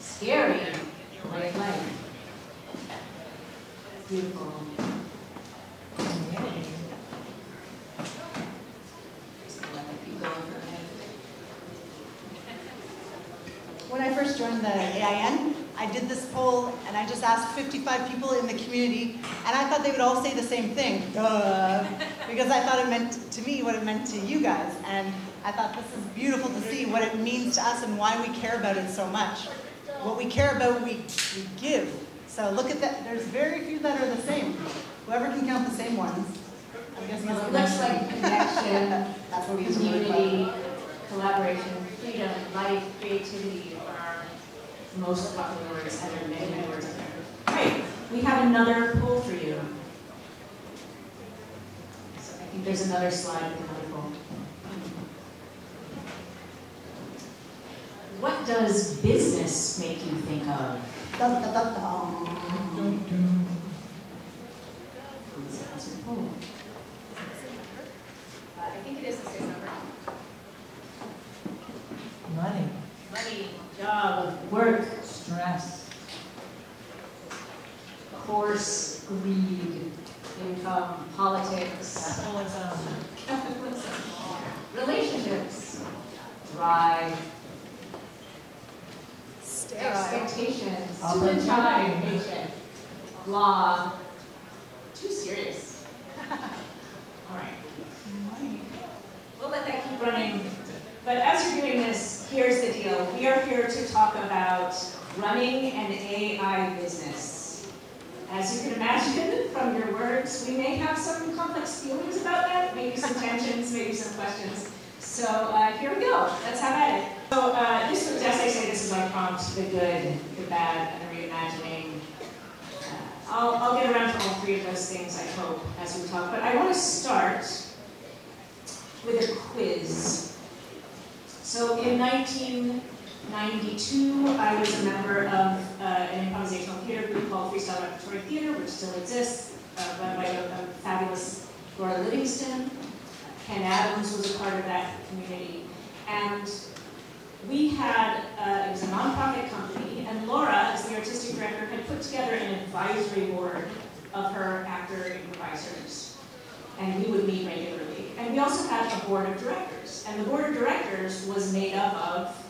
Scary. Like life. Beautiful. When I first joined the AIN, I did this poll and I just asked 55 people in the community and I thought they would all say the same thing, duh, because I thought it meant to me what it meant to you guys. And I thought this is beautiful to see what it means to us and why we care about it so much. What we care about, we, we give. So look at that, there's very few that are the same. Whoever can count the same ones. I'm guessing that's looks like connection, That's what we use the word community, collaboration, freedom, life, creativity are most popular words, and there are many, many words in there. All right, we have another poll for you. So I think there's another slide with another poll. What does business make you think of? Dun, dun, dun, dun. Please answer the poll. Uh, I think it is the same number. Money. Money, job, work, Stress. course, greed, income, politics, Capitalism. relationships, drive, Sterile. Expectations, too Opportunity. much patient, law, too serious. All right, we'll let that keep running. But as you're doing this, here's the deal. We are here to talk about running an AI business. As you can imagine from your words, we may have some complex feelings about that, maybe some tensions, maybe some questions. So uh, here we go. Let's have at it. So uh, this was, as I say, this is our prompt: the good, the bad, and the reimagining. Uh, I'll, I'll get around to all three of those things, I hope, as we talk. But I want to start with a quiz. So in 1992, I was a member of uh, an improvisational theater group called Freestyle Repertory Theater, which still exists, uh, run by a fabulous Laura Livingston. Ken Adams was a part of that community. And we had, uh, it was a nonprofit company, and Laura, as the artistic director, had put together an advisory board of her actor improvisers. And we would meet regularly. And we also had a board of directors. And the board of directors was made up of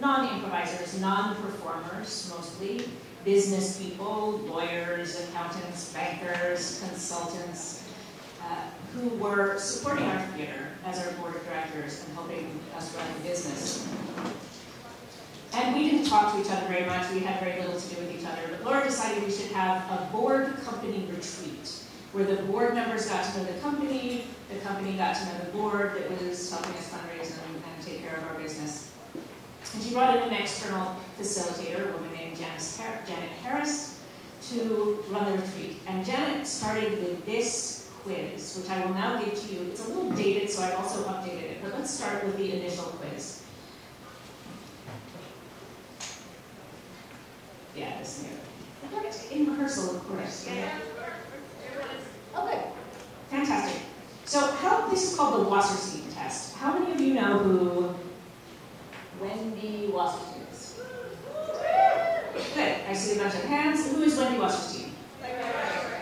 non-improvisers, non-performers mostly, business people, lawyers, accountants, bankers, consultants, uh, who were supporting our theater as our board of directors and helping us run the business. And we didn't talk to each other very much, we had very little to do with each other, but Laura decided we should have a board company retreat where the board members got to know the company, the company got to know the board that was helping us fundraise and, and take care of our business. And she brought in an external facilitator, a woman named Janice Janet Harris, to run the retreat. And Janet started with this quiz, which I will now give to you. It's a little dated, so I've also updated it, but let's start with the initial quiz. Yeah, this here. In rehearsal, of course. right? Okay, fantastic. So how, this is called the Wasserstein test. How many of you know who Wendy Wasserstein is? Good, I see a bunch of hands. Who is Wendy Wasserstein?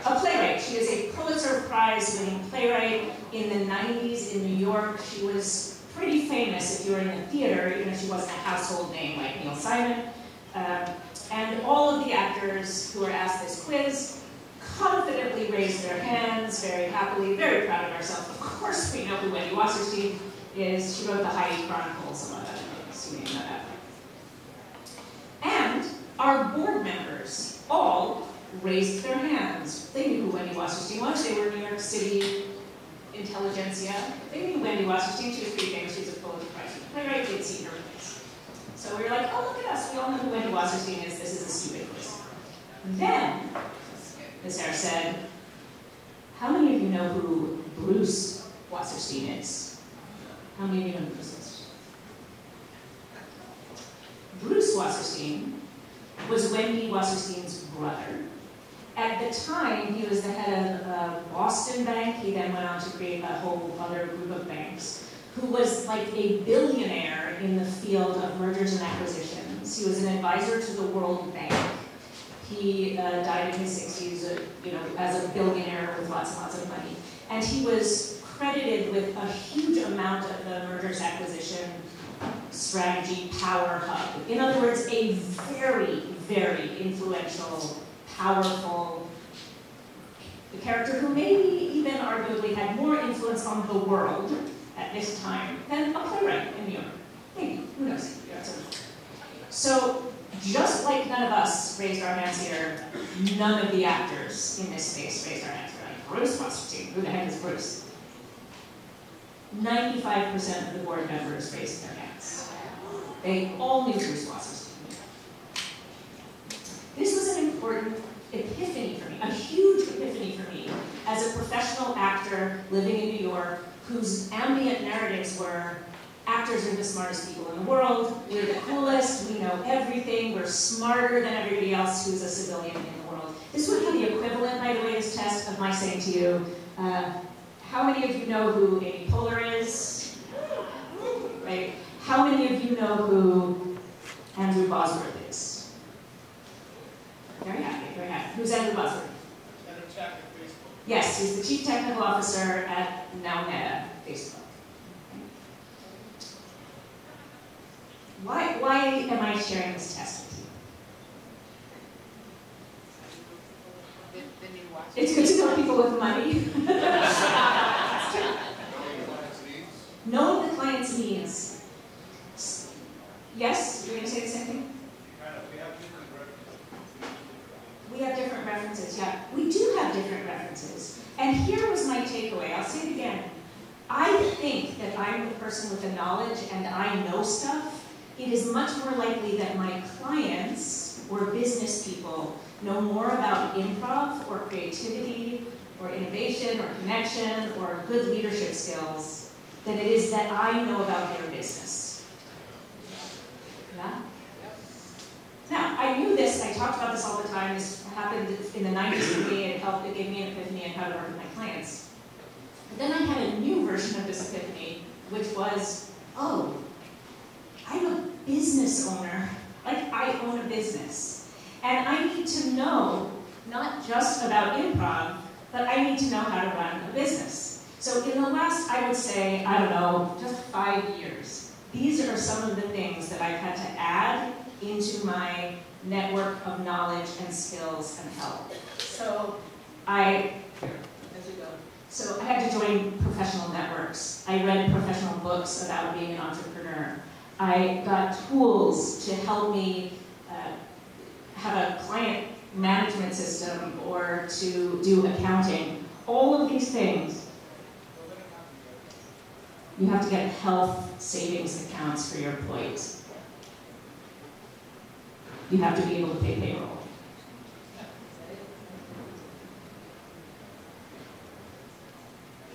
A playwright. She is a Pulitzer Prize winning playwright. In the 90s in New York, she was pretty famous if you were in the theater, even if she wasn't a household name like Neil Simon. Um, and all of the actors who were asked this quiz confidently raised their hands, very happily, very proud of ourselves. Of course we know who Wendy Wasserstein is. She wrote the Heidi Chronicles, among other things. You may know that. And our board members all raised their hands. They knew who Wendy Wasserstein was. They were New York City intelligentsia. They knew Wendy Wasserstein. She was pretty famous. She was a Pulitzer Prize playwright. They'd seen her place. So we were like, oh, look at us. We all know who Wendy Wasserstein is. This is a stupid quiz. Then, Ms. Sarah said, how many of you know who Bruce Wasserstein is? How many of you know who Bruce is? Bruce Wasserstein was Wendy Wasserstein's brother. At the time, he was the head of uh, Boston Bank. He then went on to create a whole other group of banks, who was like a billionaire in the field of mergers and acquisitions. He was an advisor to the World Bank. He uh, died in his 60s, uh, you know, as a billionaire with lots and lots of money. And he was credited with a huge amount of the mergers acquisition strategy power hub. In other words, a very, very influential, powerful the character who maybe even arguably had more influence on the world at this time than a playwright in New York. Maybe, who knows? So, just like none of us raised our hands here, none of the actors in this space raised our hands. We're like, Bruce Wasserstein, who the heck is Bruce? 95% of the board members raised their hands. They all knew Bruce Wasserstein. This was an important epiphany for me, a huge epiphany for me, as a professional actor living in New York, whose ambient narratives were, actors are the smartest people in the world, we're the coolest, we know everything, we're smarter than everybody else who's a civilian in the world. This would be the equivalent, by the way, this test, of my saying to you, uh, how many of you know who Amy Poehler is? Right? How many of you know who Andrew Bosworth is? Very happy, very happy. Who's Andrew Bosworth? Yes, he's the chief technical officer at now Meta, Facebook. Why, why am I sharing this test with you? It's good to know people with money. know the client's needs. Yes, you're going to say the same thing? We have different We do have different references. And here was my takeaway. I'll say it again. I think that I'm the person with the knowledge and I know stuff. It is much more likely that my clients or business people know more about improv or creativity or innovation or connection or good leadership skills than it is that I know about their business. Yeah? Now, I knew this, I talked about this all the time, this happened in the 90s for me, it helped, it gave me an epiphany on how to work with my clients. But then I had a new version of this epiphany, which was, oh, I'm a business owner. Like, I own a business. And I need to know not just about improv, but I need to know how to run a business. So in the last, I would say, I don't know, just five years, these are some of the things that I've had to add into my network of knowledge and skills and help. So I, as we go. So I had to join professional networks. I read professional books about being an entrepreneur. I got tools to help me uh, have a client management system or to do accounting. All of these things. You have to get health savings accounts for your employees. You have to be able to pay payroll.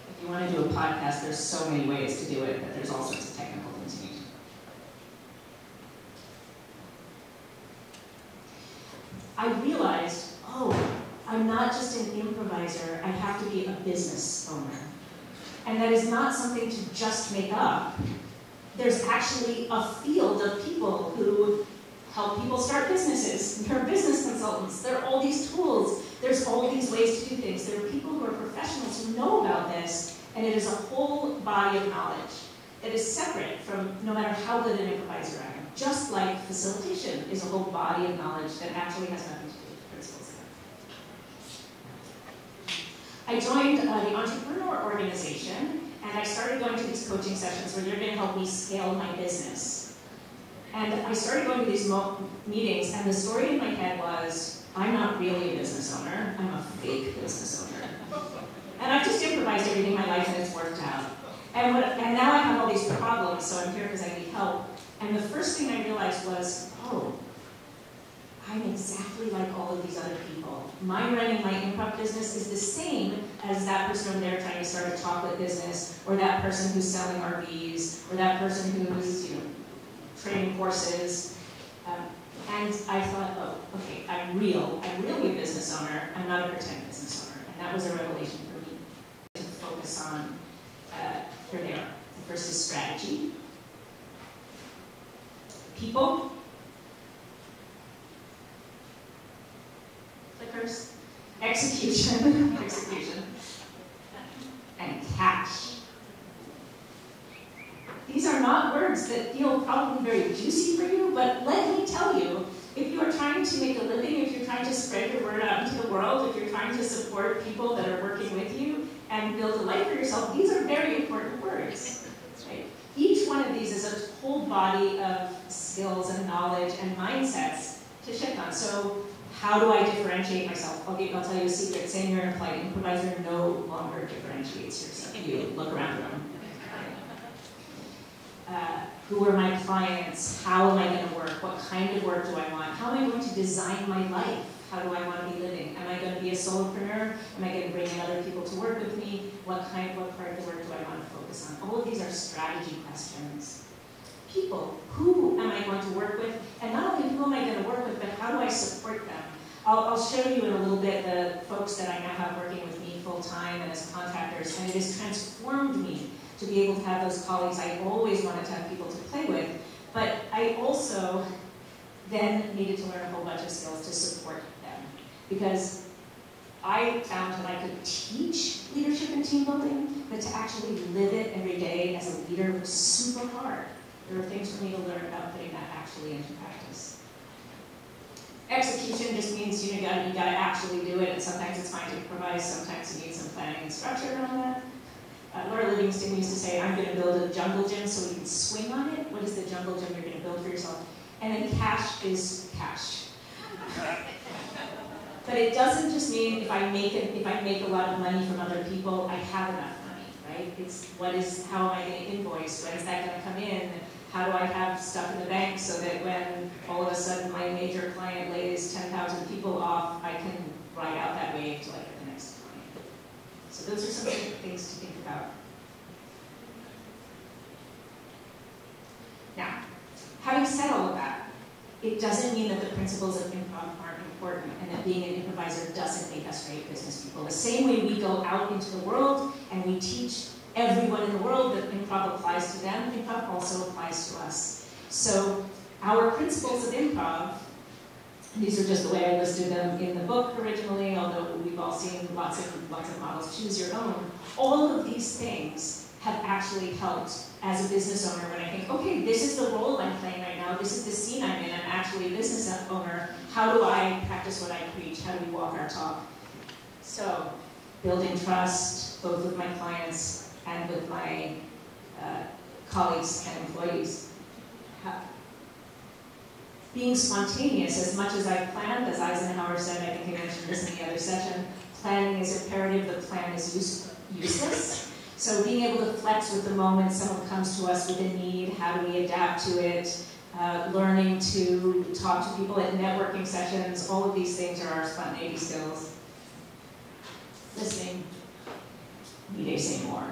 If you want to do a podcast, there's so many ways to do it, but there's all sorts of technical things you need. I realized, oh, I'm not just an improviser, I have to be a business owner. And that is not something to just make up. There's actually a field of people who help people start businesses. They're business consultants. There are all these tools There's all these ways to do things. There are people who are professionals who know about this, and it is a whole body of knowledge that is separate from no matter how good an improviser I am. Just like facilitation is a whole body of knowledge that actually has nothing to do with principles. I joined uh, the Entrepreneur Organization, and I started going to these coaching sessions where they're going to help me scale my business. And I started going to these meetings, and the story in my head was, I'm not really a business owner, I'm a fake business owner. And I've just improvised everything in my life and it's worked out. And, what, and now I have all these problems, so I'm here because I need help. And the first thing I realized was, oh, I'm exactly like all of these other people. My running my improv business is the same as that person over there trying to start a chocolate business, or that person who's selling RVs, or that person who's, you know, training courses. Um, and I thought, oh, okay, I'm real. I'm really a business owner. I'm not a pretend business owner. And that was a revelation for me to focus on. Uh, here they. The first is strategy. People, clickers, execution, execution, and cash. These are not words that feel probably very juicy for you, but let me tell you, if you are trying to make a living, if you're trying to spread your word out into the world, if you're trying to support people that are working with you and build a life for yourself, these are very important words. Right? Each one of these is a whole body of skills and knowledge and mindsets to shift on. So how do I differentiate myself? I'll, I'll tell you a secret. Saying you're an improviser no longer differentiates yourself. You look around the room. Uh, who are my clients? How am I going to work? What kind of work do I want? How am I going to design my life? How do I want to be living? Am I going to be a solopreneur? Am I going to bring in other people to work with me? What kind, what part of the work do I want to focus on? All of these are strategy questions people. Who am I going to work with? And not only who am I going to work with, but how do I support them? I'll, I'll show you in a little bit the folks that I now have working with me full time and as contractors, and it has transformed me to be able to have those colleagues I always wanted to have people to play with. But I also then needed to learn a whole bunch of skills to support them. Because I found that I could teach leadership and team building, but to actually live it every day as a leader was super hard. There were things for me to learn about putting that actually into practice. Execution just means you, know, you, gotta, you gotta actually do it, and sometimes it's fine to improvise, sometimes you need some planning and structure around that. Uh, Laura Livingston used to say, I'm going to build a jungle gym so we can swing on it. What is the jungle gym you're going to build for yourself? And then cash is cash. but it doesn't just mean if I make a, if I make a lot of money from other people, I have enough money, right? It's what is how am I going to invoice? When is that going to come in? How do I have stuff in the bank so that when all of a sudden my major client lays 10,000 people off, I can ride out that wave to like. So those are some things to think about. Now, having said all of that, it doesn't mean that the principles of improv aren't important and that being an improviser doesn't make us great business people. The same way we go out into the world and we teach everyone in the world that improv applies to them, improv also applies to us. So our principles of improv, these are just the way I listed them in the book originally, although we've all seen lots of, lots of models, choose your own. All of these things have actually helped as a business owner when I think, okay, this is the role I'm playing right now, this is the scene I'm in, I'm actually a business owner, how do I practice what I preach, how do we walk our talk? So, building trust, both with my clients and with my uh, colleagues and employees. Being spontaneous, as much as I planned, as Eisenhower said, I think he mentioned this in the other session, planning is imperative, the plan is use, useless. So being able to flex with the moment someone comes to us with a need, how do we adapt to it, uh, learning to talk to people at networking sessions, all of these things are our spontaneity skills. Listening, need I say more?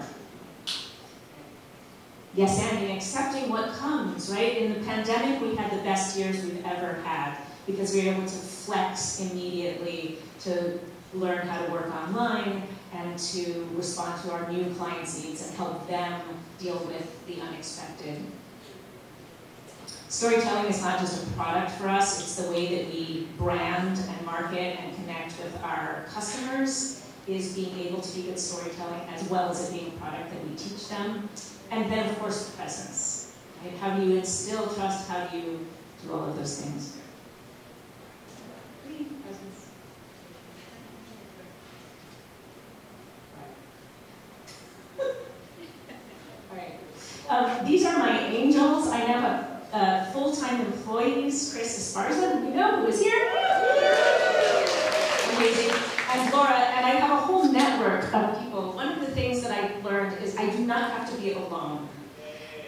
Yes and accepting what comes, right? In the pandemic, we had the best years we've ever had because we were able to flex immediately to learn how to work online and to respond to our new clients' needs and help them deal with the unexpected. Storytelling is not just a product for us, it's the way that we brand and market and connect with our customers is being able to do good storytelling as well as it being a product that we teach them. And then, of course, presence. Right? How do you instill trust? How do you do all of those things? Presence. All right. Um, these are my angels. I have uh, full-time employees. Chris Esparza, you know, who is here. Amazing. And Laura, and I have a whole network of people. One of the things learned is I do not have to be alone.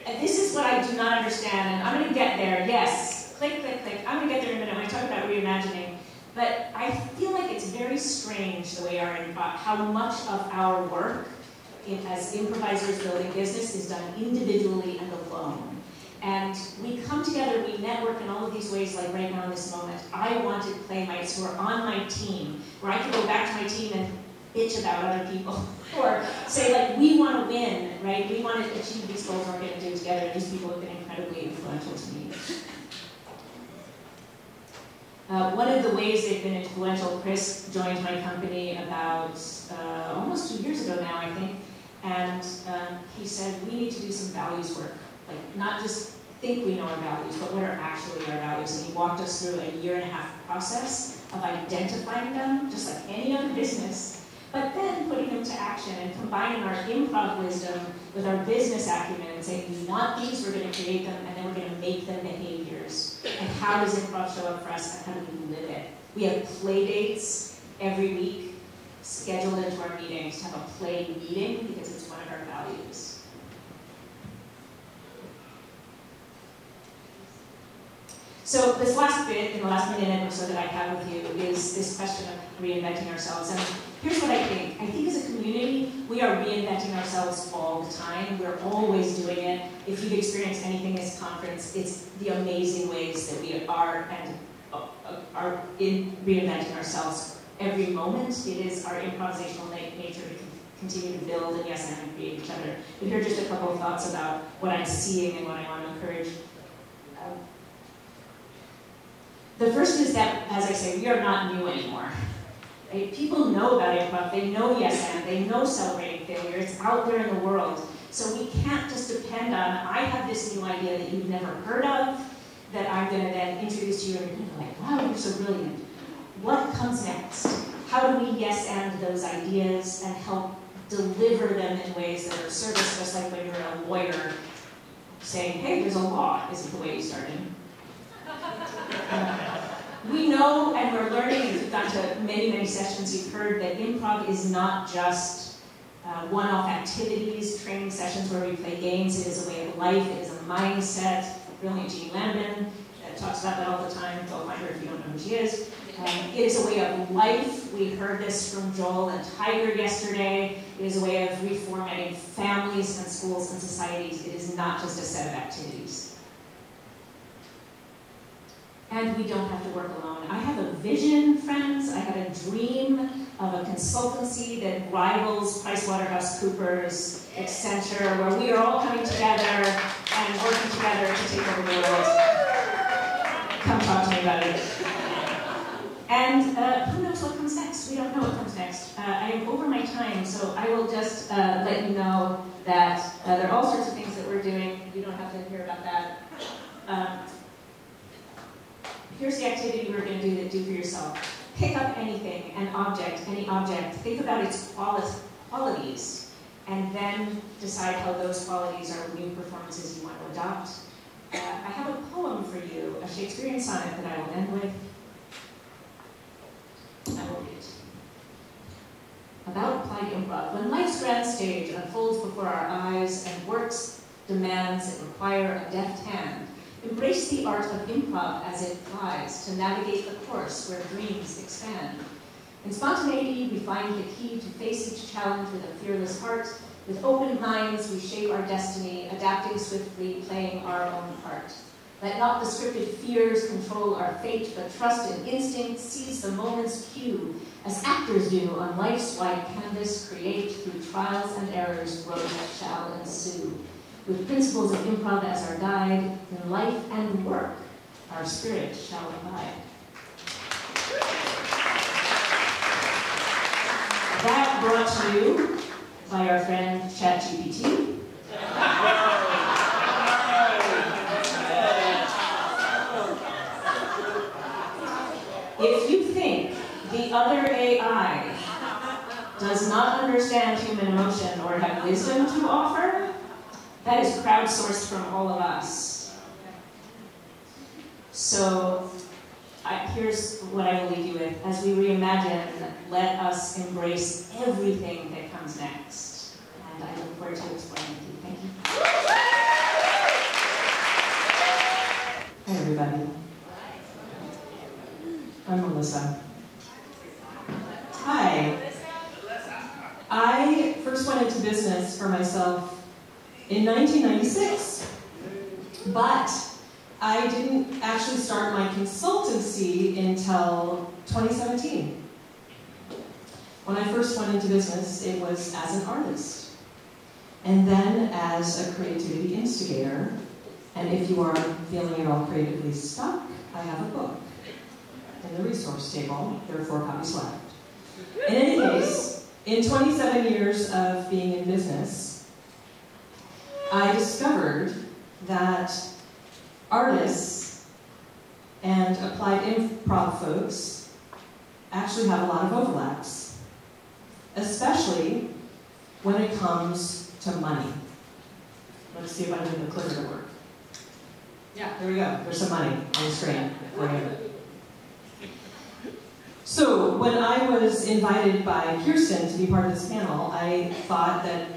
And this is what I do not understand, and I'm going to get there. Yes, click, click, click. I'm going to get there in a minute when I talk about reimagining. But I feel like it's very strange the way our how much of our work in, as improvisers building business is done individually and alone. And we come together, we network in all of these ways, like right now in this moment. I wanted playmates who are on my team, where I could go back to my team and bitch about other people. or say, like, we want to win, right? We want to achieve these goals we're going to do together. These people have been incredibly influential to me. Uh, one of the ways they've been influential, Chris joined my company about uh, almost two years ago now, I think, and um, he said, we need to do some values work. Like, not just think we know our values, but what are actually our values. And he walked us through a year and a half process of identifying them, just like any other business, but then putting them to action and combining our improv wisdom with our business acumen and saying, we want these, we're going to create them, and then we're going to make them behaviors. And how does improv show up for us, and how do we live it? We have play dates every week scheduled into our meetings to have a play meeting because it's one of our values. So this last bit, in the last minute or so that I have with you, is this question of reinventing ourselves. And here's what I think. I think as a community, we are reinventing ourselves all the time. We're always doing it. If you've experienced anything in this conference, it's the amazing ways that we are and uh, are in reinventing ourselves every moment. It is our improvisational nature to continue to build and yes, and create each other. But here are just a couple of thoughts about what I'm seeing and what I want to encourage the first is that, as I say, we are not new anymore. Right? People know about improv, they know yes and, they know celebrating failure, it's out there in the world. So we can't just depend on, I have this new idea that you've never heard of, that I'm going to then introduce to you and you're like, wow, you're so brilliant. What comes next? How do we yes and those ideas and help deliver them in ways that are service, just like when you're a lawyer saying, hey, there's a law, isn't the way you started we know and we're learning, and we've gone to many, many sessions, you've heard that improv is not just uh, one-off activities, training sessions where we play games. It is a way of life. It is a mindset. Brilliant Jean Lambin uh, talks about that all the time. Go find her if you don't know who she is. Um, it is a way of life. We heard this from Joel and Tiger yesterday. It is a way of reformatting families and schools and societies. It is not just a set of activities. And we don't have to work alone. I have a vision, friends. I have a dream of a consultancy that rivals PricewaterhouseCoopers, Accenture, where we are all coming together and working together to take over the world. Come talk to me about it. And uh, who knows what comes next? We don't know what comes next. Uh, I am over my time, so I will just uh, let you know that uh, there are all sorts of things that we're doing. You don't have to hear about that. Um, here's the activity we're going to do that do for yourself. Pick up anything, an object, any object. Think about its qualities, and then decide how those qualities are new performances you want to adopt. Uh, I have a poem for you, a Shakespearean sonnet that I will end with. I will read. About applied improv. When life's grand stage unfolds before our eyes and works demands that require a deft hand, Embrace the art of improv as it flies to navigate the course where dreams expand. In spontaneity, we find the key to face each challenge with a fearless heart. With open minds, we shape our destiny, adapting swiftly, playing our own part. Let not the scripted fears control our fate, but trust in instinct, seize the moment's cue, as actors do on life's wide canvas, create through trials and errors growth that shall ensue. With principles of improv as our guide, in life and work, our spirit shall abide. That brought to you by our friend ChatGPT. If you think the other AI does not understand human emotion or have wisdom to offer, that is crowdsourced from all of us. So I, here's what I will leave you with. As we reimagine, let us embrace everything that comes next. And I look forward to explaining it to you. Thank you. Hi, everybody. I'm Melissa. Hi. I first went into business for myself in 1996, but I didn't actually start my consultancy until 2017. When I first went into business, it was as an artist, and then as a creativity instigator. And if you are feeling at all creatively stuck, I have a book in the resource table. There are four copies left. In any case, in 27 years of being in business, I discovered that artists and applied improv folks actually have a lot of overlaps, especially when it comes to money. Let's see if I can get the clicker to work. Yeah, there we go. There's some money on the screen. So when I was invited by Kirsten to be part of this panel, I thought that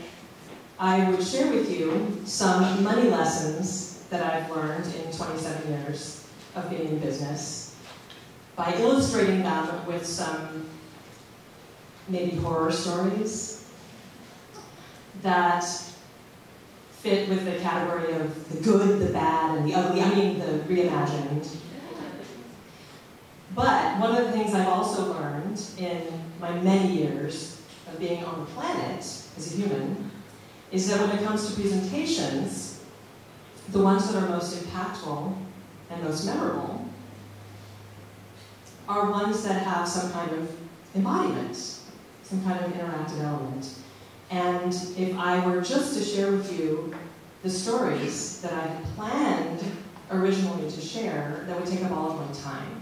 I would share with you some money lessons that I've learned in 27 years of being in business by illustrating them with some maybe horror stories that fit with the category of the good, the bad, and the ugly, I mean the reimagined. But one of the things I've also learned in my many years of being on the planet as a human is that when it comes to presentations, the ones that are most impactful and most memorable are ones that have some kind of embodiment, some kind of interactive element. And if I were just to share with you the stories that I planned originally to share, that would take up all of my time.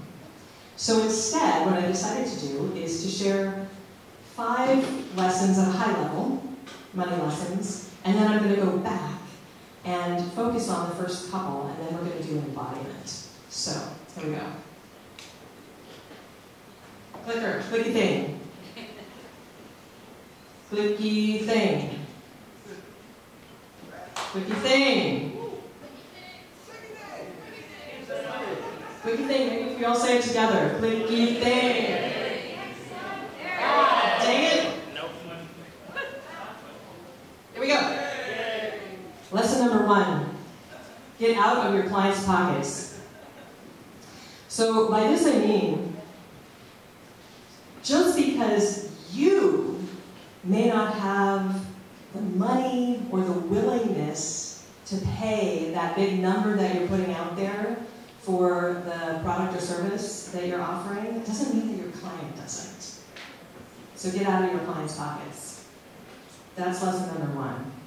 So instead, what I decided to do is to share five lessons at a high level, money lessons, and then I'm going to go back and focus on the first couple, and then we're going to do embodiment. So, here we go. Clicker, clicky thing. Clicky thing. Clicky thing. Clicky thing, maybe if we all say it together. Clicky thing. Ah, dang it. Here we go. Lesson number one. Get out of your client's pockets. So by this I mean, just because you may not have the money or the willingness to pay that big number that you're putting out there for the product or service that you're offering, it doesn't mean that your client doesn't. So get out of your client's pockets. That's lesson number one.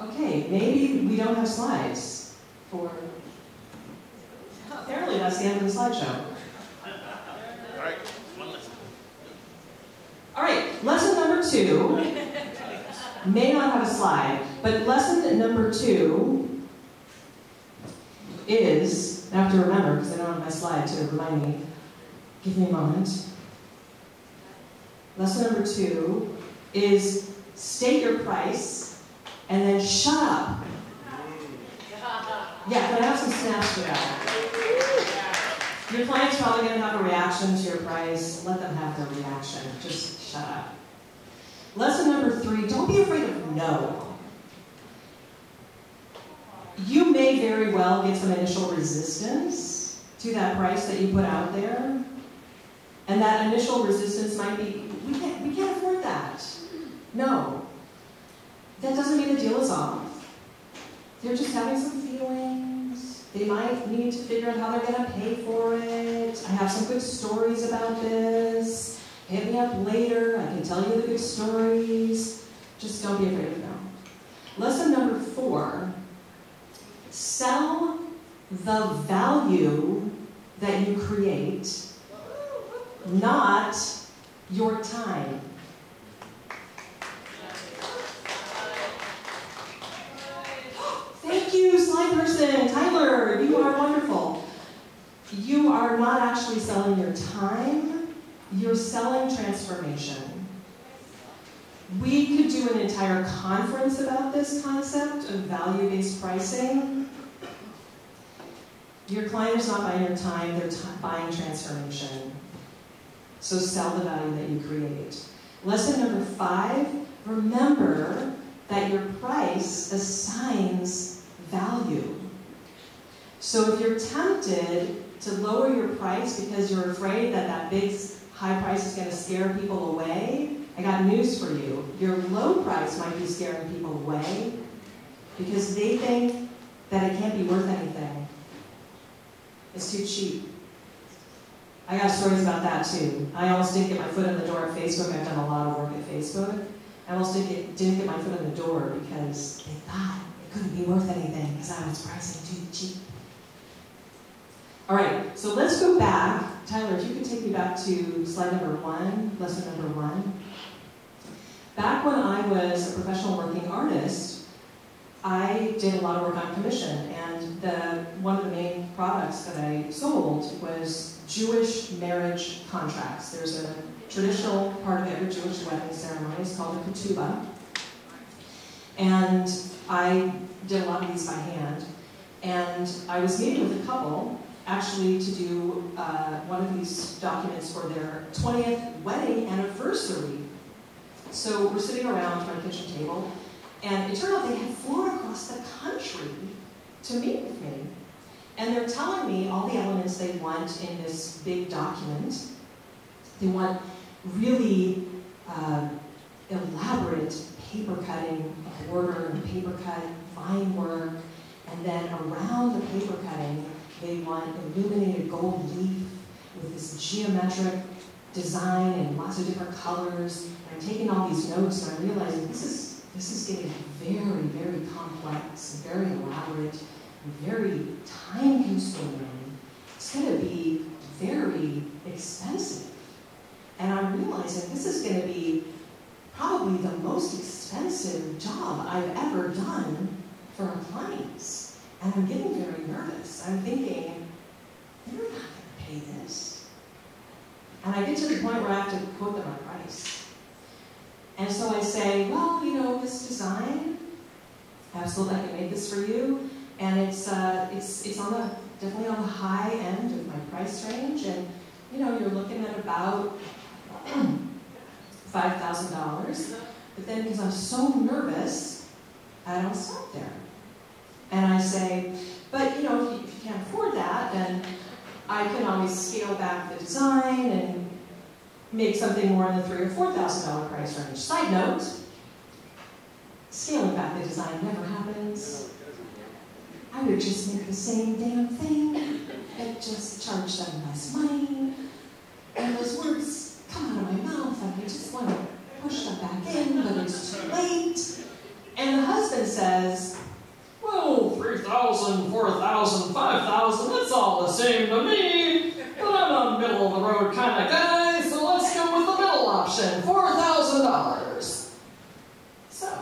Okay, maybe we don't have slides for. Apparently, that's the end of the slideshow. All right, lesson number two may not have a slide, but lesson number two is, I have to remember because I don't have my slide to remind me. Give me a moment. Lesson number two is state your price and then shut up. Yeah, but I have some snaps for that? Your client's probably going to have a reaction to your price. Let them have their reaction. Just shut up. Lesson number three don't be afraid of no. You may very well get some initial resistance to that price that you put out there. And that initial resistance might be, we can't, we can't afford that. No. That doesn't mean the deal is off. they're just having some feelings. They might need to figure out how they're going to pay for it. I have some good stories about this. Hit me up later. I can tell you the good stories. Just don't be afraid of them. Lesson number four sell the value that you create, not your time. Person. Tyler, you are wonderful. You are not actually selling your time, you're selling transformation. We could do an entire conference about this concept of value based pricing. Your client is not buying your time, they're buying transformation. So sell the value that you create. Lesson number five remember that your price assigns value. So if you're tempted to lower your price because you're afraid that that big high price is going to scare people away, I got news for you. Your low price might be scaring people away because they think that it can't be worth anything. It's too cheap. I got stories about that too. I almost didn't get my foot in the door at Facebook. I've done a lot of work at Facebook. I almost didn't get, didn't get my foot in the door because they thought it couldn't be worth anything because I was pricing too cheap. All right, so let's go back. Tyler, if you could take me back to slide number one, lesson number one. Back when I was a professional working artist, I did a lot of work on commission, and the, one of the main products that I sold was Jewish marriage contracts. There's a traditional part of every Jewish wedding ceremony, it's called a ketubah. And I did a lot of these by hand. And I was meeting with a couple actually to do uh, one of these documents for their 20th wedding anniversary. So we're sitting around my kitchen table, and it turned out they had flown across the country to meet with me. And they're telling me all the elements they want in this big document. They want really uh, elaborate paper cutting, border and paper cut, fine work, and then around the paper cutting, they want illuminated gold leaf with this geometric design and lots of different colors. And I'm taking all these notes and I'm realizing this is this is getting very, very complex, very elaborate, very time consuming. It's going to be very expensive. And I'm realizing this is going to be probably the most expensive job I've ever done for our clients. And I'm getting very nervous. I'm thinking, you're not going to pay this. And I get to the point where I have to quote them a price. And so I say, well, you know, this design, absolutely, I can make this for you. And it's, uh, it's, it's on the, definitely on the high end of my price range. And, you know, you're looking at about $5,000. But then because I'm so nervous, I don't stop there. And I say, but, you know, if you, if you can't afford that, then I can always scale back the design and make something more in the three or four thousand dollar price range. Side note, scaling back the design never happens. I would just make the same damn thing and just charge them less money. And those words come out of my mouth and I just want to push them back in, but it's too late. And the husband says, well, 3,000, 4,000, 5,000, it's all the same to me. But I'm a middle of the road kind of guy, so let's go with the middle option, $4,000. So,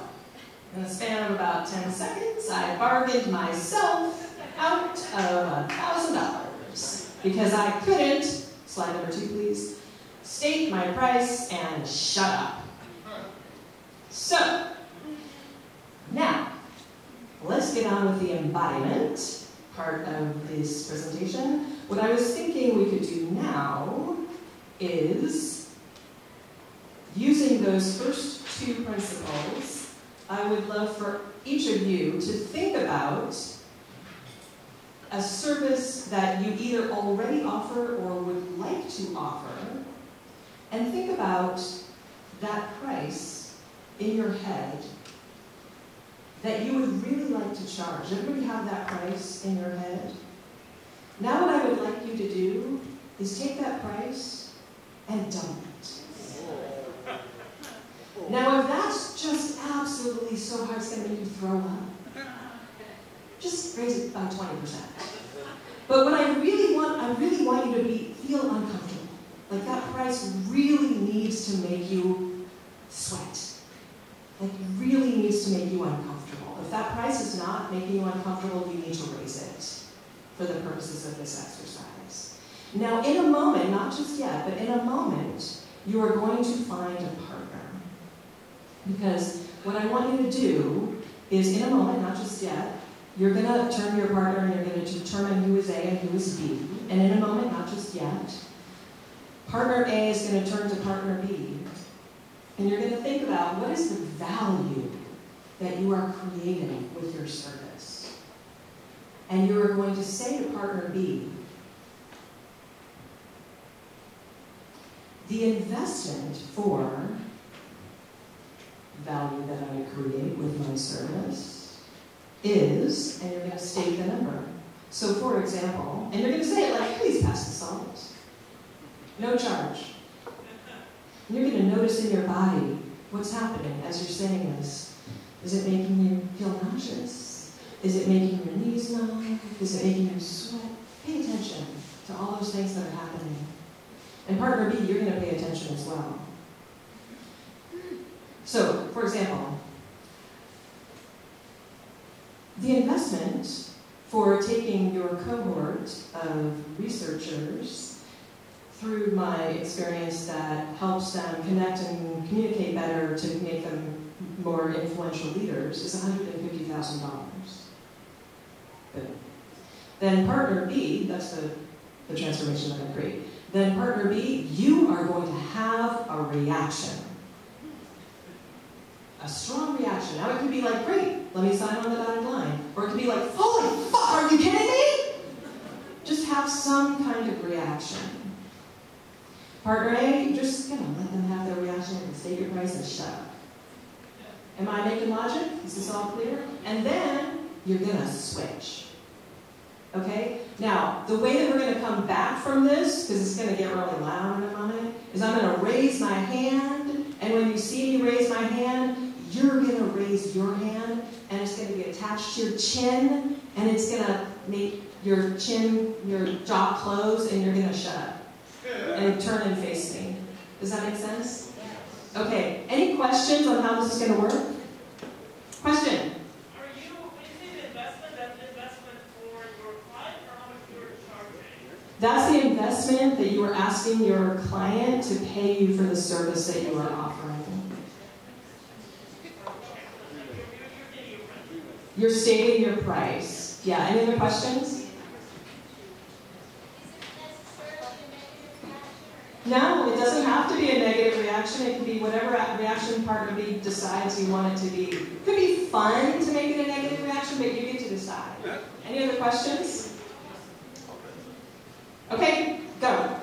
in the span of about 10 seconds, I bargained myself out of $1,000 because I couldn't, slide number two please, state my price and shut up. So, now, let's get on with the embodiment part of this presentation. What I was thinking we could do now is, using those first two principles, I would love for each of you to think about a service that you either already offer or would like to offer, and think about that price in your head that you would really like to charge? Everybody have that price in your head? Now what I would like you to do is take that price and double it. Now if that's just absolutely so hard it's going to make you throw up, just raise it by 20%. But what I really want, I really want you to be, feel uncomfortable. Like that price really needs to make you sweat. Like really needs to make you uncomfortable. That price is not making you uncomfortable, you need to raise it for the purposes of this exercise. Now, in a moment, not just yet, but in a moment, you are going to find a partner. Because what I want you to do is, in a moment, not just yet, you're going to turn to your partner and you're going to determine who is A and who is B. And in a moment, not just yet, partner A is going to turn to partner B. And you're going to think about what is the value that you are creating with your service. And you are going to say to partner B, the investment for value that I create with my service is, and you're going to state the number. So for example, and you're going to say it like, please pass the salt. No charge. And you're going to notice in your body what's happening as you're saying this. Is it making you feel nauseous? Is it making your knees numb? Is it making you sweat? Pay attention to all those things that are happening. And partner B, you're going to pay attention as well. So, for example, the investment for taking your cohort of researchers through my experience that helps them connect and communicate better to make them more influential leaders is $150,000. Then partner B, that's the, the transformation that I create. Then partner B, you are going to have a reaction. A strong reaction. Now it could be like, great, let me sign on the dotted line. Or it could be like, holy fuck, are you kidding me? Just have some kind of reaction. Partner A, just gonna let them have their reaction and state your price and shut up. Am I making logic? Is this all clear? And then you're gonna switch. Okay? Now, the way that we're gonna come back from this, because it's gonna get really loud in a moment, is I'm gonna raise my hand, and when you see me raise my hand, you're gonna raise your hand, and it's gonna be attached to your chin, and it's gonna make your chin, your jaw close, and you're gonna shut up. And turn and face me. Does that make sense? Okay, any questions on how this is gonna work? Question? Are you, you the investment, that's the investment for your client or how much you're charging? That's the investment that you are asking your client to pay you for the service that you are offering. You're stating your price. Yeah, any other questions? No, it doesn't have to be a negative reaction. It can be whatever a- reaction partner B decides you want it to be. It could be fun to make it a negative reaction, but you get to decide. Any other questions? Okay, go.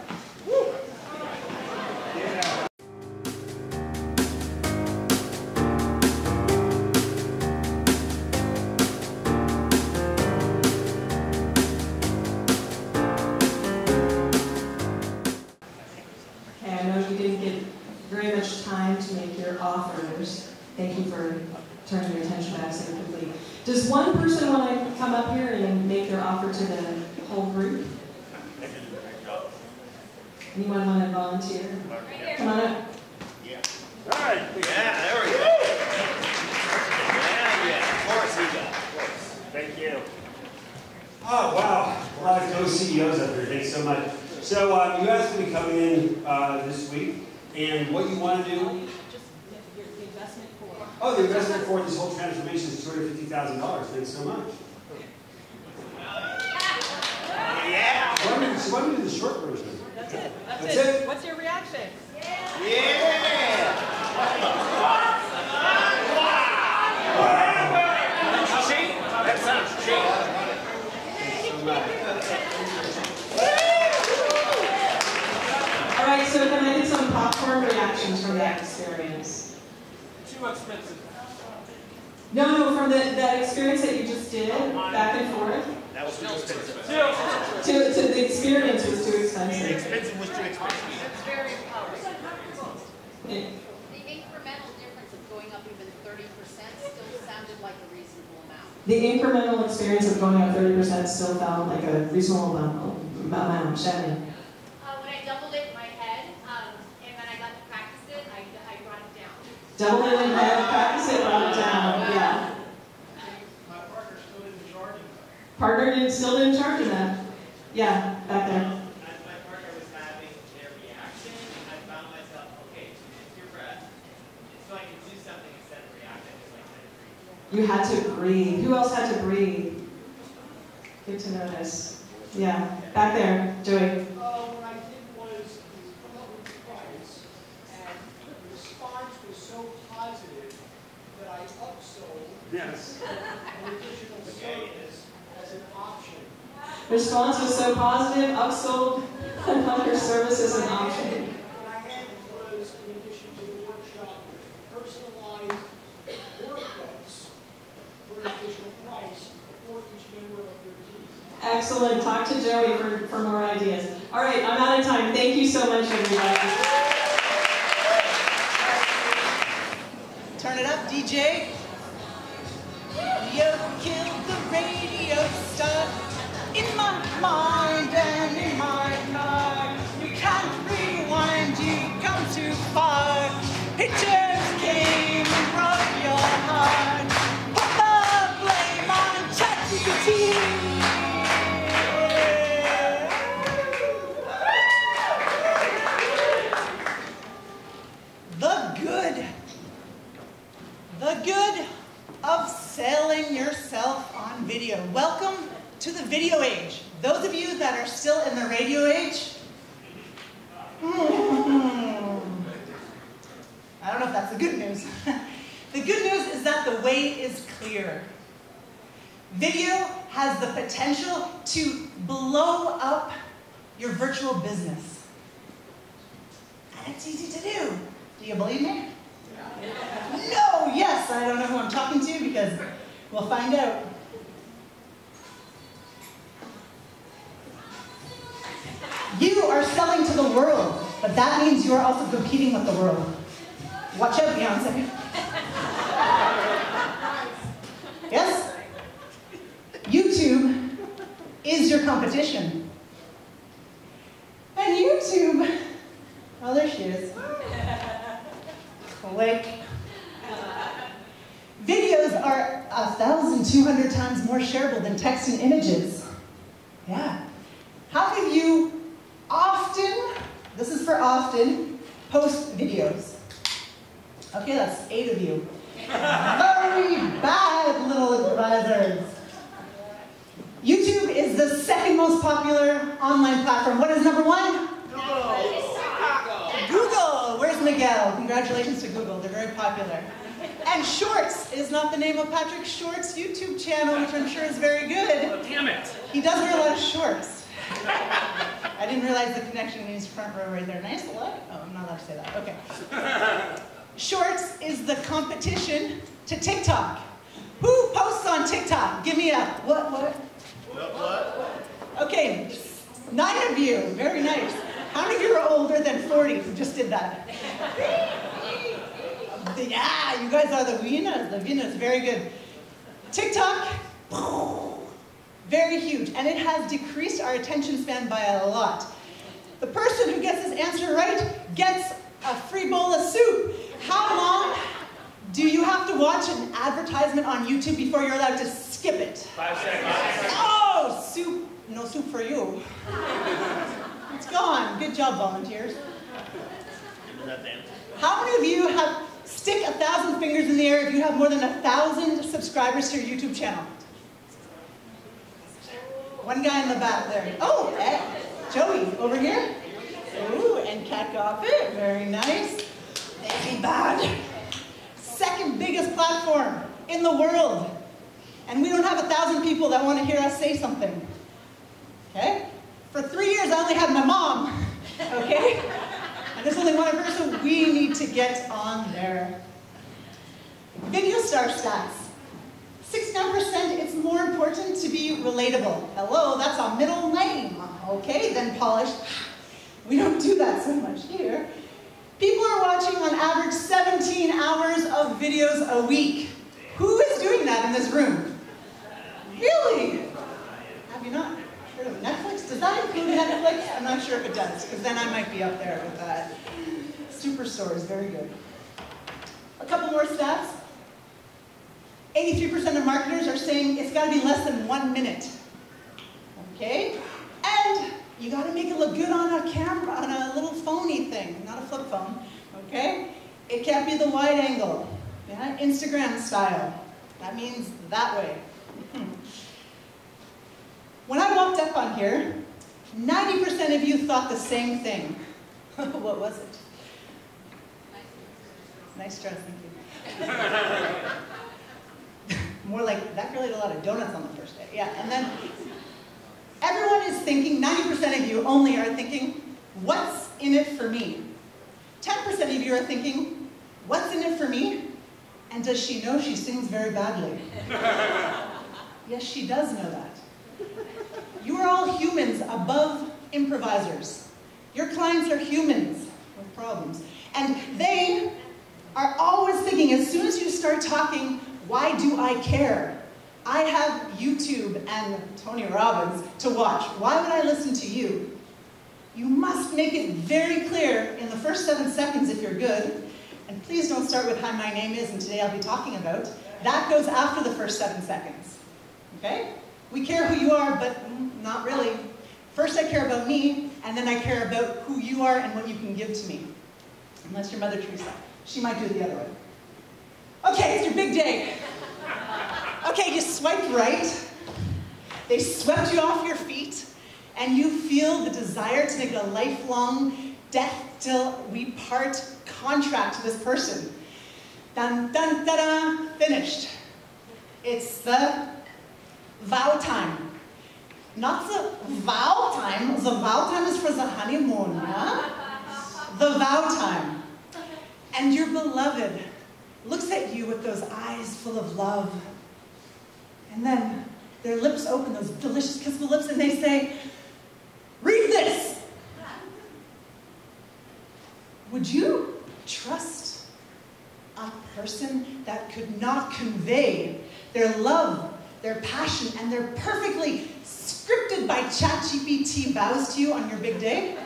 Okay, Does one person want to come up here and make their offer to the whole group? Anyone want to volunteer? Come on up. All right. Yeah, there we go. Yeah, yeah, of course of course. Thank you. Oh, wow, a lot of co-CEOs up here, thanks so much. So, uh, you asked me to come in, uh, this week, and what you want to do? Oh, the investment for this whole transformation is two hundred fifty thousand dollars, thanks so much. Yeah. So why don't we- so why don't we do the short version? That's it. That's, That's it. it? What's your reaction? Yeah. Cheap? That sounds cheap. Thanks so much. All right, so can I get some popcorn reactions from that experience? Too expensive. No, no, from the, that experience that you just did, back and forth, That was too expensive. to, to the experience was too The expensive. expensive was too expensive. It's very empowering. It- The incremental difference of going up even thirty percent still sounded like a reasonable amount. The incremental experience of going up thirty percent still felt like a reasonable amount, amount, Shannon. Uh, when I doubled it in my head, um, and then I got to practice it, I, I brought it Double it in head, practice it, run it down, yeah. My partner still isn't charging. Partner didn't, still didn't charge you that. Yeah, back there. As my partner was having their reaction, I found myself, okay, it's your breath. So I can do something instead of react, I just like kind of breathe. You had to breathe. Who else had to breathe? Good to notice. Yeah, back there, Joey. Uh, what I did was come up with the price, and the response was so positive that I upsold Yes. an additional service as an option. Response was so positive, upsold another service as an option. Excellent. Talk to Joey for, for more ideas. All right, I'm out of time. Thank you so much, everybody. Turn it up, DJ. The radio in my mind and in my car. You can't rewind, you come too far. Pictures came and broke your heart. Put the blame on ChatGPT. The good the good of selling yourself on video. Welcome to the video age. Those of you that are still in the radio age, hmm, I don't know if that's the good news. the good news is that the way is clear. Video has the potential to blow up your virtual business. And it's easy to do. Do you believe me? No, yes, I don't know who I'm talking to because we'll find out. You are selling to the world, but that means you are also competing with the world. Watch out, Beyonce. Yes? YouTube is your competition. And YouTube, oh, there she is. Click. Videos are 1,200 times more shareable than text and images. Yeah. How of you often, this is for often, post videos? Okay, that's eight of you. Very bad little advisors. YouTube is the second most popular online platform. What is number one? Google. Google. Where's Miguel? Congratulations to Google. They're very popular. And Shorts is not the name of Patrick Short's YouTube channel, which I'm sure is very good. Oh, Damn it! He does wear a lot of shorts. I didn't realize the connection in his front row right there. Nice look. Oh, I'm not allowed to say that. Okay. Shorts is the competition to TikTok. Who posts on TikTok? Give me a what? What? What, what? Okay, nine of you. Very nice. How many of you are older than 40 who just did that? Yeah, you guys are the winners. The winners, very good. TikTok, very huge, and it has decreased our attention span by a lot. The person who gets this answer right gets a free bowl of soup. How long do you have to watch an advertisement on YouTube before you're allowed to skip it? Five seconds. Oh, soup, no soup for you. It's gone. Good job, volunteers. Isn't that the answer? How many of you have stick a thousand fingers in the air if you have more than a thousand subscribers to your YouTube channel? One guy in the back there. Oh, Joey, over here. Ooh, and Kat Koppett, very nice. Maybe bad. Second biggest platform in the world. And we don't have a thousand people that want to hear us say something. Okay? For three years, I only had my mom. Okay? And there's only one so we need to get on there. Video star stats. More important to be relatable. Hello, that's a middle name. Okay, then polished. We don't do that so much here. People are watching on average 17 hours of videos a week. Who is doing that in this room? Really? Have you not heard of Netflix? Does that include Netflix? I'm not sure if it does, because then I might be up there with that. Superstore is very good. A couple more stats. 83% of marketers are saying it's got to be less than one minute. Okay? And you got to make it look good on a camera, on a little phony thing, not a flip phone. Okay? It can't be the wide angle. Yeah? Instagram style. That means that way. When I walked up on here, 90% of you thought the same thing. what was it? Nice dress, thank you. More like, that girl ate a lot of donuts on the first day. Yeah, and then everyone is thinking, 90% of you only are thinking, what's in it for me? 10% of you are thinking, what's in it for me? And does she know she sings very badly? yes, she does know that. You are all humans above improvisers. Your clients are humans with problems. And they are always thinking, as soon as you start talking, why do I care? I have YouTube and Tony Robbins to watch. Why would I listen to you? You must make it very clear in the first seven seconds if you're good. And please don't start with hi, my name is, and today I'll be talking about. That goes after the first seven seconds. Okay? We care who you are, but mm, not really. First I care about me, and then I care about who you are and what you can give to me. Unless you're Mother Teresa. She might do it the other way. Okay, it's your big day. Okay, you swiped right. They swept you off your feet, and you feel the desire to make a lifelong death till we part contract to this person. Dun dun da da, finished. It's the vow time. Not the vow time. The vow time is for the honeymoon, yeah? The vow time. And your beloved looks at you with those eyes full of love. And then their lips open, those delicious kissable lips, and they say, read this. Would you trust a person that could not convey their love, their passion, and their perfectly scripted by ChatGPT vows to you on your big day?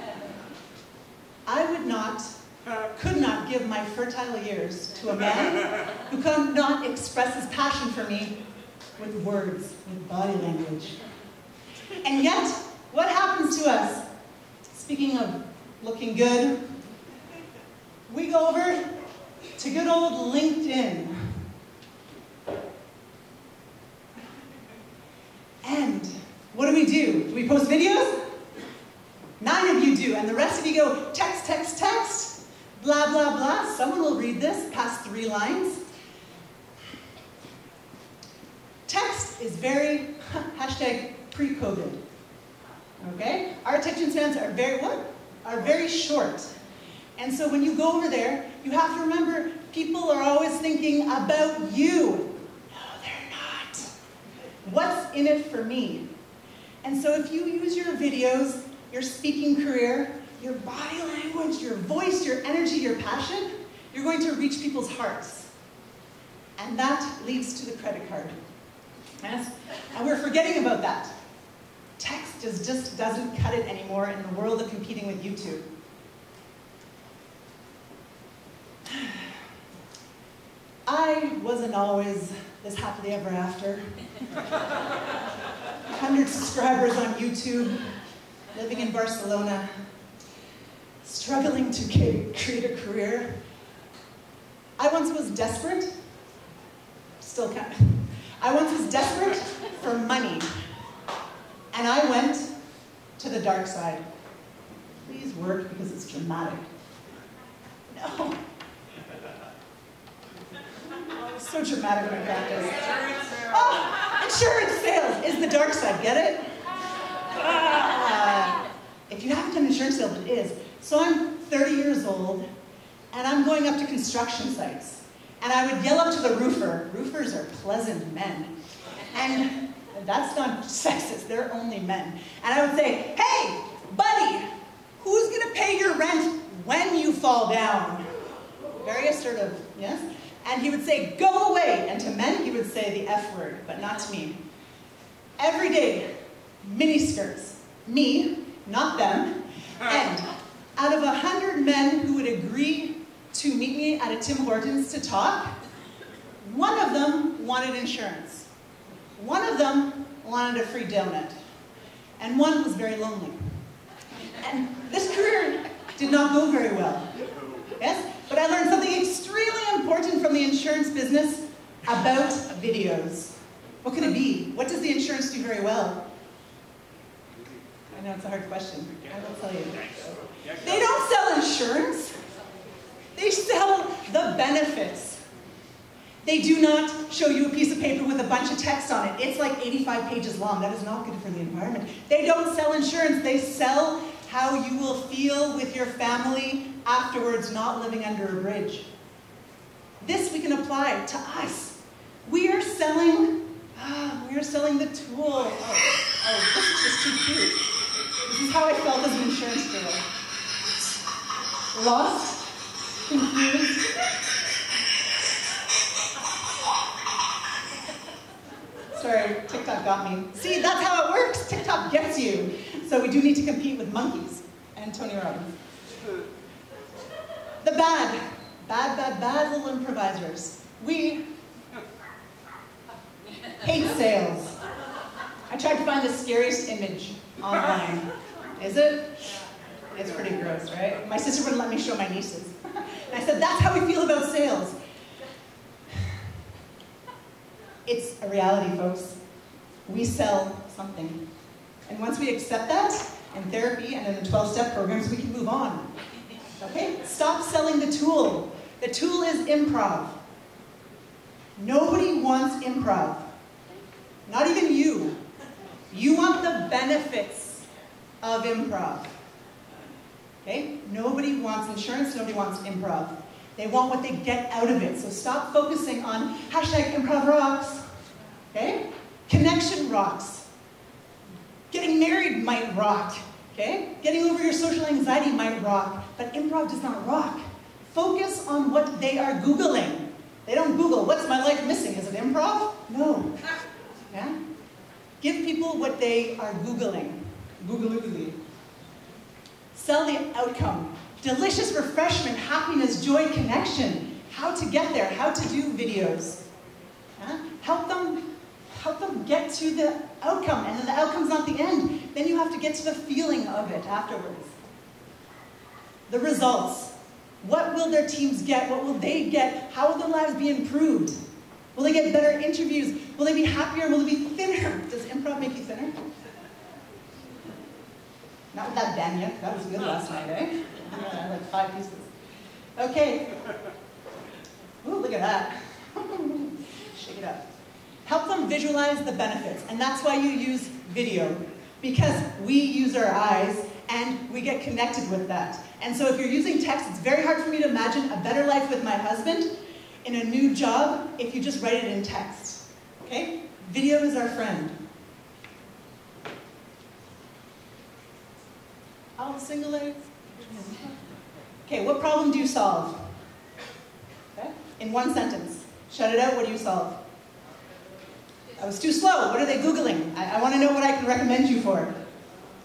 I would not, uh, could not give my fertile years to a man who could not express his passion for me with words, with body language. And yet, what happens to us? Speaking of looking good, we go over to good old LinkedIn. And what do we do? Do we post videos? Nine of you do, and the rest of you go text, text, text, blah, blah, blah. Someone will read this past three lines. Text is very, hashtag pre-COVID. Okay? Our attention spans are very, what? Are very short. And so when you go over there, you have to remember people are always thinking about you. No, they're not. What's in it for me? And so if you use your videos, your speaking career, your body language, your voice, your energy, your passion, you're going to reach people's hearts. And that leads to the credit card. Yes? And we're forgetting about that. Text just, just doesn't cut it anymore in the world of competing with YouTube. I wasn't always this happily ever after. 100 subscribers on YouTube, living in Barcelona, struggling to create a career. I once was desperate, still of. I once was desperate for money, and I went to the dark side. Please work because it's dramatic. No. So dramatic when practice. Oh, insurance sales is the dark side, get it? Ah. if you haven't done insurance sales, it is. So I'm 30 years old, and I'm going up to construction sites. And I would yell up to the roofer, roofers are pleasant men. And that's not sexist, they're only men. And I would say, hey, buddy, who's gonna pay your rent when you fall down? Very assertive, yes? And he would say, go away. And to men, he would say the F word, but not to me. Every day, mini skirts. Me, not them. And out of a hundred men who would agree to meet me at a Tim Hortons to talk, one of them wanted insurance. One of them wanted a free donut. And one was very lonely. And this career did not go very well. Yes? But I learned something extremely important from the insurance business about videos. What could it be? What does the insurance do very well? Know it's a hard question. I will tell you. They don't sell insurance. They sell the benefits. They do not show you a piece of paper with a bunch of text on it. It's like 85 pages long. That is not good for the environment. They don't sell insurance. They sell how you will feel with your family afterwards not living under a bridge. This we can apply to us. We are selling, ah, we are selling the tool. Oh, oh, this is just too cute. This is how I felt as an insurance girl. Lost, confused. Sorry, TikTok got me. See, that's how it works. TikTok gets you. So we do need to compete with monkeys and Tony Robbins. The bad, bad, bad, bad little improvisers. We hate sales. I tried to find the scariest image online. Is it? It's pretty gross, right? My sister wouldn't let me show my nieces. I said, that's how we feel about sales. It's a reality, folks. We sell something. And once we accept that, in therapy and in the 12-step programs, we can move on. Okay? Stop selling the tool. The tool is improv. Nobody wants improv. Not even you. You want the benefits of improv. Okay? Nobody wants insurance, nobody wants improv. They want what they get out of it. So stop focusing on hashtag improv rocks. Okay? Connection rocks. Getting married might rock. Okay? Getting over your social anxiety might rock. But improv does not rock. Focus on what they are Googling. They don't Google, what's my life missing? Is it improv? No. Yeah? Give people what they are Googling. Googly. Sell the outcome. Delicious refreshment, happiness, joy, connection. How to get there, how to do videos. Yeah? Help them help them get to the outcome. And then the outcome's not the end. Then you have to get to the feeling of it afterwards. The results. What will their teams get? What will they get? How will their lives be improved? Will they get better interviews? Will they be happier? Will they be thinner? Does improv make you thinner? Not with that Banya. That was good last night, eh? Yeah, like five pieces. Okay. Ooh, look at that. Shake it up. Help them visualize the benefits. And that's why you use video. Because we use our eyes and we get connected with that. And so if you're using text, it's very hard for me to imagine a better life with my husband in a new job if you just write it in text. Okay? Video is our friend. All single legs. Okay, what problem do you solve? Okay? In one sentence. Shut it out, what do you solve? I was too slow. What are they Googling? I, I want to know what I can recommend you for.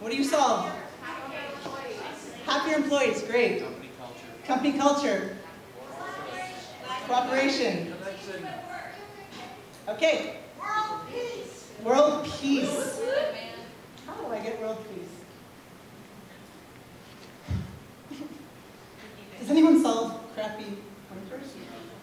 What do you solve? Happier employees, great. Company culture. Company culture. Cooperation. Okay. World peace. World peace. How do I get world peace? Does anyone solve crappy pointers?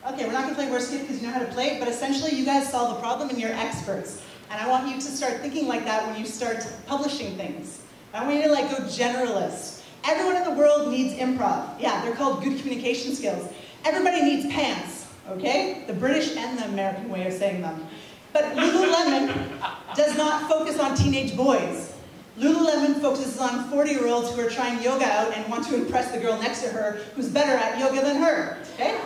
Okay, we're not to play worst kid because you know how to play it, but essentially you guys solve a problem and you're experts. And I want you to start thinking like that when you start publishing things. I want you to like go generalist. Everyone in the world needs improv. Yeah, they're called good communication skills. Everybody needs pants, okay? The British and the American way of saying them. But Lululemon does not focus on teenage boys. Lululemon focuses on 40-year-olds who are trying yoga out and want to impress the girl next to her who's better at yoga than her, okay?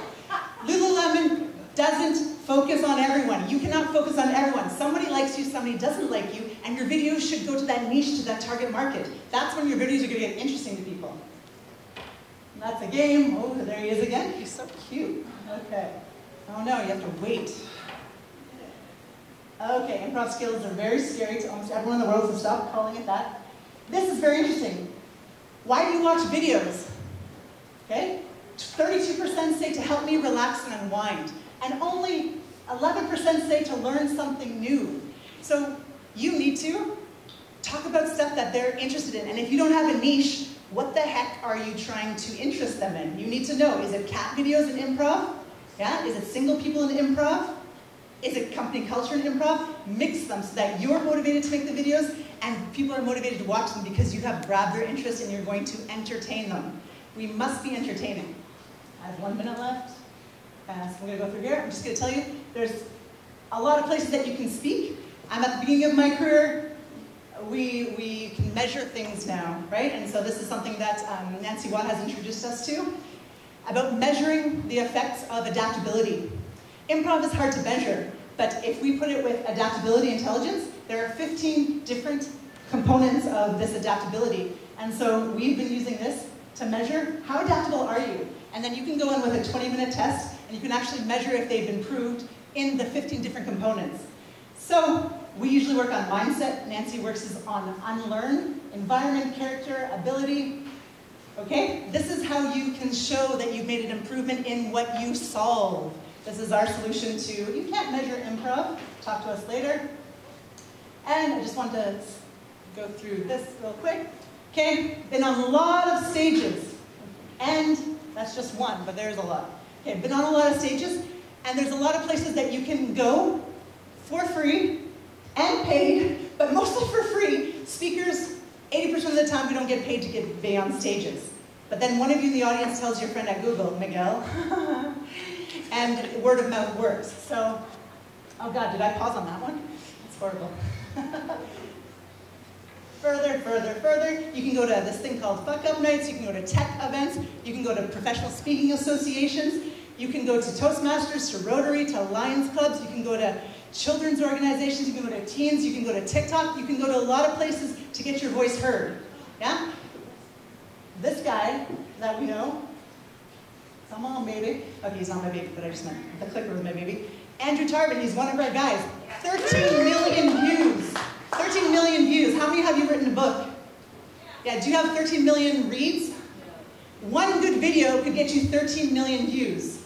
Lululemon doesn't focus on everyone. You cannot focus on everyone. Somebody likes you, somebody doesn't like you, and your videos should go to that niche, to that target market. That's when your videos are going to get interesting to people. And that's a game. Oh, there he is again. He's so cute. Okay. Oh no, you have to wait. Okay, improv skills are very scary to almost everyone in the world, so stop calling it that. This is very interesting. Why do you watch videos? Okay? 32% say to help me relax and unwind. And only 11% say to learn something new. So you need to talk about stuff that they're interested in. And if you don't have a niche, what the heck are you trying to interest them in? You need to know, is it cat videos and improv? Yeah, is it single people in improv? Is it company culture in improv? Mix them so that you're motivated to make the videos and people are motivated to watch them because you have grabbed their interest and you're going to entertain them. We must be entertaining. I have one minute left. Uh, so I'm going to go through here. I'm just to tell you, there's a lot of places that you can speak. I'm at the beginning of my career. We, we can measure things now, right? And so this is something that um, Nancy Watt has introduced us to about measuring the effects of adaptability. Improv is hard to measure, but if we put it with adaptability intelligence, there are 15 different components of this adaptability. And so we've been using this to measure how adaptable are you? And then you can go in with a 20 minute test and you can actually measure if they've improved in the 15 different components. So we usually work on mindset. Nancy works on unlearn, environment, character, ability. Okay, this is how you can show that you've made an improvement in what you solve. This is our solution to, you can't measure improv. Talk to us later. And I just want to go through this real quick. Okay, been on a lot of stages. And that's just one, but there's a lot. Okay, been on a lot of stages, and there's a lot of places that you can go for free and paid, but mostly for free. Speakers, 80% of the time we don't get paid to get be on stages. But then one of you in the audience tells your friend at Google, Miguel, and word of mouth works. So, oh God, did I pause on that one? That's horrible. further, further, further. You can go to this thing called Fuck Up Nights. You can go to tech events. You can go to professional speaking associations. You can go to Toastmasters, to Rotary, to Lions Clubs. You can go to children's organizations. You can go to teens. You can go to TikTok. You can go to a lot of places to get your voice heard. Yeah? This guy that we know, come on, baby. Okay, he's not my baby, but I just meant the clicker was my baby. Andrew Tarvin, he's one of our guys. 13 million views. 13 million views. How many have you written a book? Yeah, do you have 13 million reads? One good video could get you 13 million views.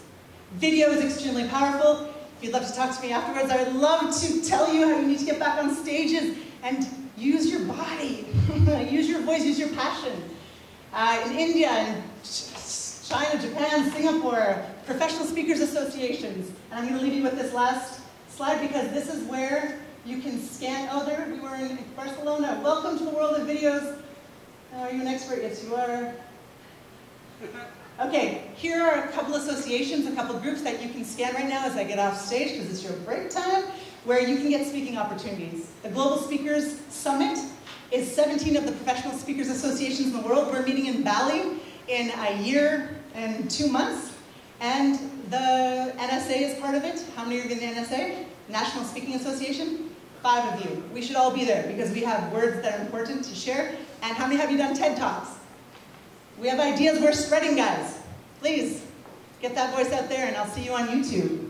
Video is extremely powerful. If you'd love to talk to me afterwards, I would love to tell you how you need to get back on stages and use your body, use your voice, use your passion. Uh, in India, in China, Japan, Singapore, professional speakers associations. And I'm going to leave you with this last slide because this is where you can scan. Oh, there we were in Barcelona. Welcome to the world of videos. Are you an expert? Yes, you are. Okay, here are a couple associations, a couple groups that you can scan right now as I get off stage because it's your break time, where you can get speaking opportunities. The Global Speakers Summit is 17 of the professional speakers associations in the world. We're meeting in Bali in a year and two months. And the NSA is part of it. How many are you in the NSA? National Speaking Association? Five of you. We should all be there because we have words that are important to share. And how many have you done TED Talks? We have ideas we're spreading, guys. Please, get that voice out there and I'll see you on YouTube.